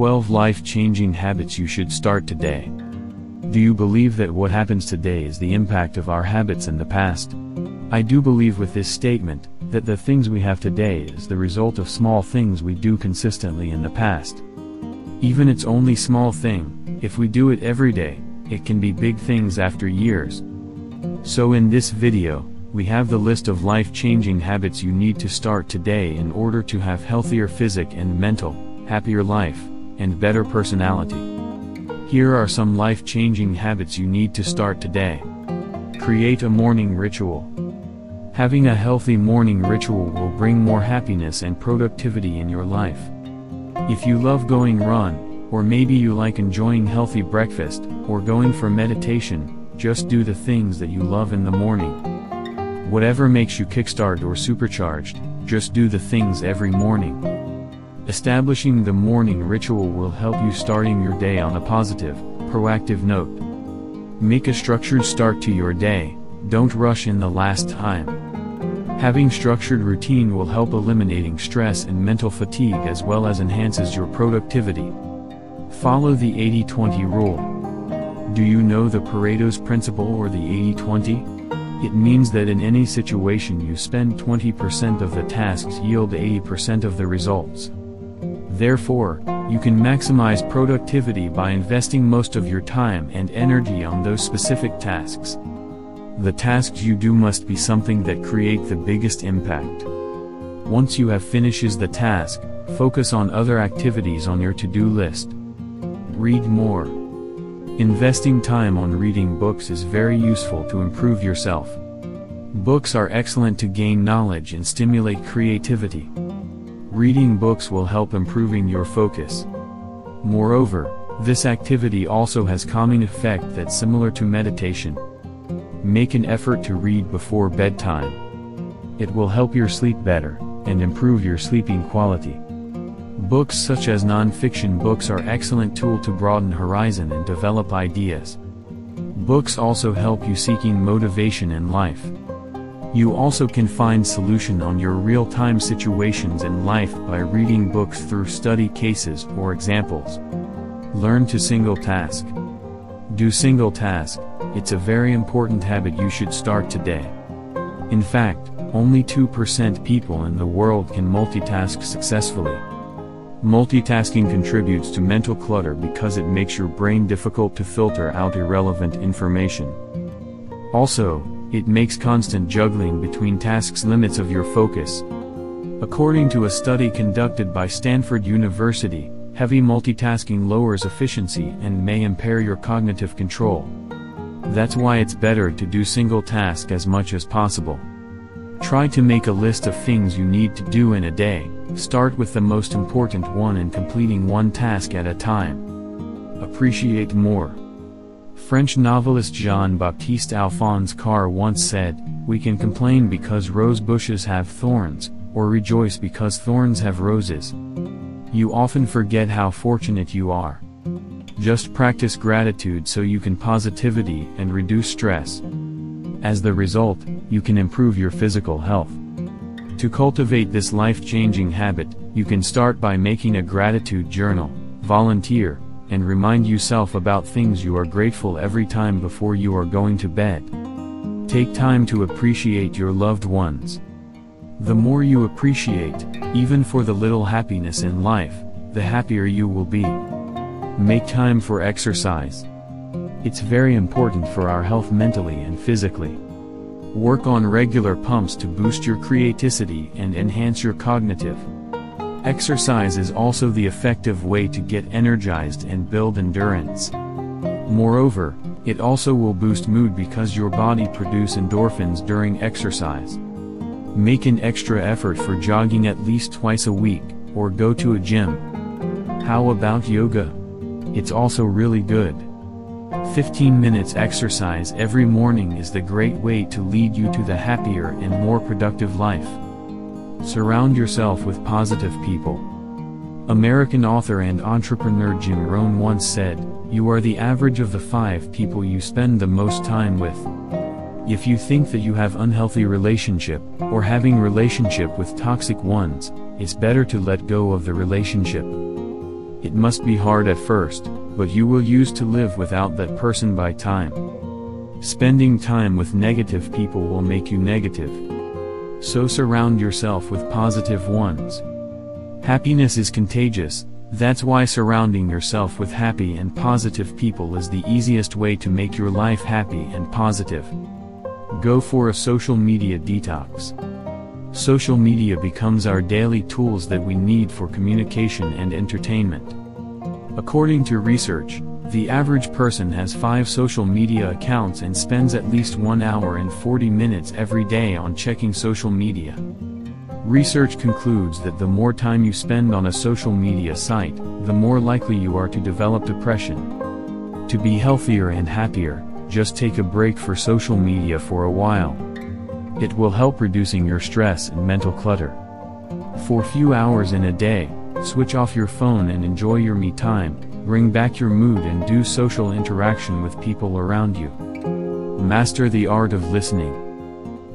12 life-changing habits you should start today. Do you believe that what happens today is the impact of our habits in the past? I do believe with this statement, that the things we have today is the result of small things we do consistently in the past. Even it's only small thing, if we do it every day, it can be big things after years. So in this video, we have the list of life-changing habits you need to start today in order to have healthier physic and mental, happier life, and better personality. Here are some life-changing habits you need to start today. Create a morning ritual. Having a healthy morning ritual will bring more happiness and productivity in your life. If you love going run, or maybe you like enjoying healthy breakfast, or going for meditation, just do the things that you love in the morning. Whatever makes you kickstart or supercharged, just do the things every morning. Establishing the morning ritual will help you starting your day on a positive, proactive note. Make a structured start to your day, don't rush in the last time. Having structured routine will help eliminating stress and mental fatigue as well as enhances your productivity. Follow the 80-20 rule. Do you know the Pareto's principle or the 80-20? It means that in any situation you spend 20% of the tasks yield 80% of the results. Therefore, you can maximize productivity by investing most of your time and energy on those specific tasks. The tasks you do must be something that create the biggest impact. Once you have finishes the task, focus on other activities on your to-do list. Read more. Investing time on reading books is very useful to improve yourself. Books are excellent to gain knowledge and stimulate creativity. Reading books will help improving your focus. Moreover, this activity also has calming effect that's similar to meditation. Make an effort to read before bedtime. It will help your sleep better, and improve your sleeping quality. Books such as non-fiction books are excellent tool to broaden horizon and develop ideas. Books also help you seeking motivation in life. You also can find solution on your real-time situations in life by reading books through study cases or examples. Learn to single task. Do single task, it's a very important habit you should start today. In fact, only 2% people in the world can multitask successfully. Multitasking contributes to mental clutter because it makes your brain difficult to filter out irrelevant information. Also, it makes constant juggling between tasks limits of your focus. According to a study conducted by Stanford University, heavy multitasking lowers efficiency and may impair your cognitive control. That's why it's better to do single task as much as possible. Try to make a list of things you need to do in a day, start with the most important one and completing one task at a time. Appreciate more. French novelist Jean-Baptiste Alphonse Karr once said, We can complain because rose bushes have thorns, or rejoice because thorns have roses. You often forget how fortunate you are. Just practice gratitude so you can positivity and reduce stress. As the result, you can improve your physical health. To cultivate this life-changing habit, you can start by making a gratitude journal, volunteer, and remind yourself about things you are grateful every time before you are going to bed. Take time to appreciate your loved ones. The more you appreciate, even for the little happiness in life, the happier you will be. Make time for exercise. It's very important for our health mentally and physically. Work on regular pumps to boost your creativity and enhance your cognitive. Exercise is also the effective way to get energized and build endurance. Moreover, it also will boost mood because your body produce endorphins during exercise. Make an extra effort for jogging at least twice a week, or go to a gym. How about yoga? It's also really good. 15 minutes exercise every morning is the great way to lead you to the happier and more productive life. Surround yourself with positive people. American author and entrepreneur Jim Rohn once said, You are the average of the five people you spend the most time with. If you think that you have unhealthy relationship, or having relationship with toxic ones, it's better to let go of the relationship. It must be hard at first, but you will use to live without that person by time. Spending time with negative people will make you negative. So surround yourself with positive ones. Happiness is contagious, that's why surrounding yourself with happy and positive people is the easiest way to make your life happy and positive. Go for a social media detox. Social media becomes our daily tools that we need for communication and entertainment. According to research, the average person has 5 social media accounts and spends at least 1 hour and 40 minutes every day on checking social media. Research concludes that the more time you spend on a social media site, the more likely you are to develop depression. To be healthier and happier, just take a break for social media for a while. It will help reducing your stress and mental clutter. For few hours in a day, switch off your phone and enjoy your me time, bring back your mood and do social interaction with people around you. Master the art of listening.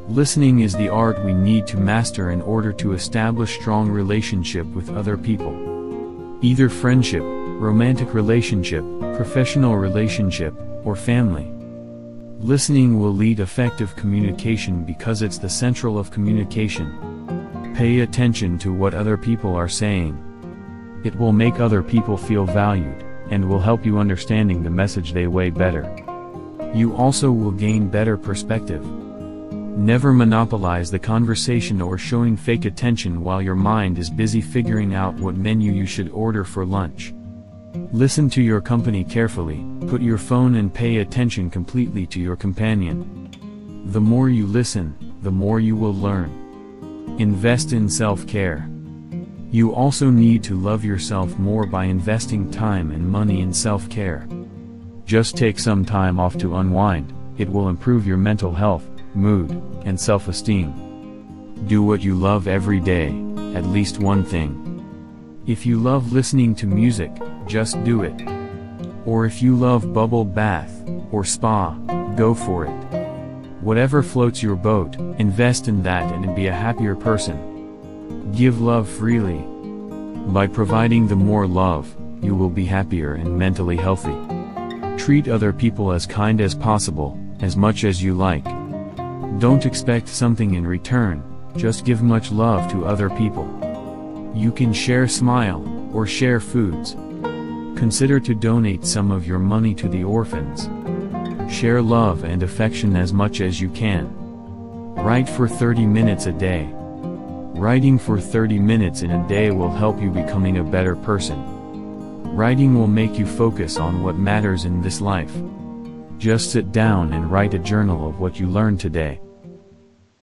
Listening is the art we need to master in order to establish strong relationship with other people. Either friendship, romantic relationship, professional relationship, or family. Listening will lead effective communication because it's the central of communication. Pay attention to what other people are saying. It will make other people feel valued, and will help you understanding the message they way better. You also will gain better perspective. Never monopolize the conversation or showing fake attention while your mind is busy figuring out what menu you should order for lunch. Listen to your company carefully, put your phone and pay attention completely to your companion. The more you listen, the more you will learn. Invest in self-care. You also need to love yourself more by investing time and money in self-care. Just take some time off to unwind, it will improve your mental health, mood, and self-esteem. Do what you love every day, at least one thing. If you love listening to music, just do it. Or if you love bubble bath, or spa, go for it. Whatever floats your boat, invest in that and be a happier person. Give love freely. By providing the more love, you will be happier and mentally healthy. Treat other people as kind as possible, as much as you like. Don't expect something in return, just give much love to other people. You can share smile, or share foods. Consider to donate some of your money to the orphans. Share love and affection as much as you can. Write for 30 minutes a day. Writing for 30 minutes in a day will help you becoming a better person. Writing will make you focus on what matters in this life. Just sit down and write a journal of what you learned today.